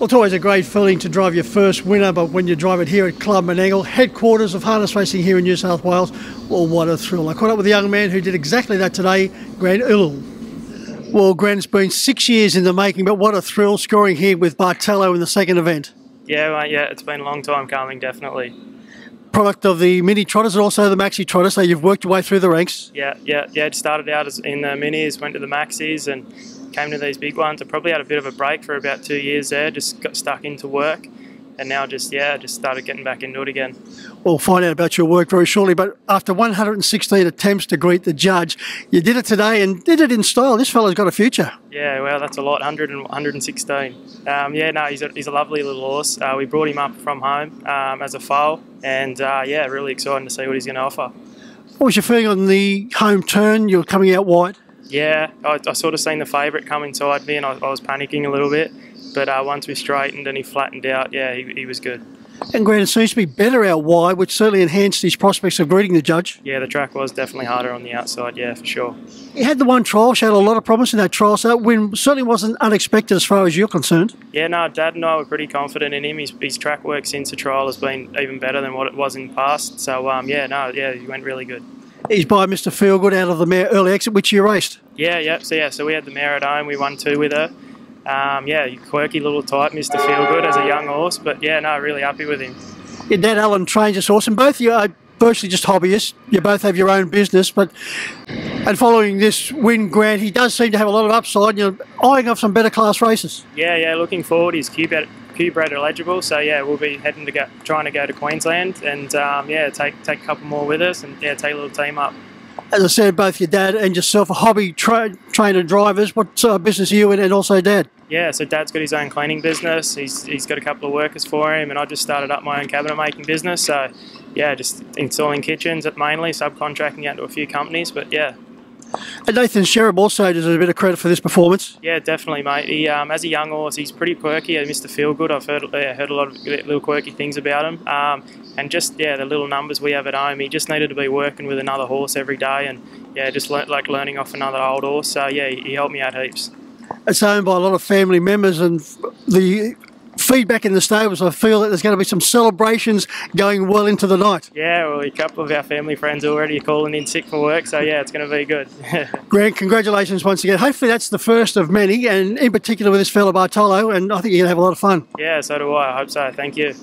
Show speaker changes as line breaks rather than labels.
Well, it's always a great feeling to drive your first winner, but when you drive it here at Club Menangle, headquarters of harness racing here in New South Wales, well, what a thrill. I caught up with a young man who did exactly that today, Grant Ellul. Well, Grant, it's been six years in the making, but what a thrill scoring here with Bartello in the second event.
Yeah, yeah, it's been a long time coming, definitely.
Product of the mini trotters and also the maxi trotters, so you've worked your way through the ranks.
Yeah, yeah, yeah. It started out as in the minis, went to the maxis, and came to these big ones. I probably had a bit of a break for about two years there, just got stuck into work, and now just yeah, just started getting back into it again.
We'll find out about your work very shortly, but after 116 attempts to greet the judge, you did it today and did it in style. This fellow's got a future.
Yeah, well, that's a lot, 100 and 116. Um, yeah, no, he's a, he's a lovely little horse. Uh, we brought him up from home um, as a foal, and uh, yeah, really exciting to see what he's going to offer.
What was your feeling on the home turn? You're coming out wide.
Yeah, I, I sort of seen the favourite come inside me, and I, I was panicking a little bit. But uh, once we straightened and he flattened out, yeah, he, he was good.
And Grant seems to be better out wide, which certainly enhanced his prospects of greeting the judge.
Yeah, the track was definitely harder on the outside, yeah, for sure.
He had the one trial, showed a lot of promise in that trial, so that win certainly wasn't unexpected as far as you're concerned.
Yeah, no, Dad and I were pretty confident in him. His, his track work since the trial has been even better than what it was in the past. So, um, yeah, no, yeah, he went really good.
He's by Mr. Feelgood out of the mare early exit, which you raced.
Yeah, yeah. So yeah, so we had the mare at home. We won two with her. Um, yeah, quirky little type, Mr. Feelgood as a young horse. But yeah, no, really happy with him.
Your dad, Alan, trains this horse, and both of you are virtually just hobbyists. You both have your own business, but and following this win, Grant, he does seem to have a lot of upside. You're eyeing off some better class races.
Yeah, yeah. Looking forward. He's QBred, QBred eligible, so yeah, we'll be heading to go, trying to go to Queensland, and um, yeah, take take a couple more with us, and yeah, take a little team up
as I said, both your dad and yourself are hobby tra- trainer drivers. What uh, business are you in, and also dad?
Yeah, so dad's got his own cleaning business. He's, he's got a couple of workers for him, and I just started up my own cabinet making business. So, yeah, just installing kitchens mainly, subcontracting out to a few companies. But yeah,
and Nathan Sherab also deserves a bit of credit for this performance.
Yeah, definitely, mate. He, um, as a young horse, he's pretty quirky. I Mr. Feelgood, I've heard, uh, heard a lot of little quirky things about him. Um, and just, yeah, the little numbers we have at home, he just needed to be working with another horse every day and, yeah, just le- like learning off another old horse. So, yeah, he, he helped me out heaps.
It's owned by a lot of family members and the feedback in the stables, I feel that there's going to be some celebrations going well into the night.
Yeah, well, a couple of our family friends already are calling in sick for work, so yeah, it's going to be good.
Grant, congratulations once again. Hopefully that's the first of many, and in particular with this fellow Bartolo, and I think you're going to have a lot of fun.
Yeah, so do I. I hope so. Thank you.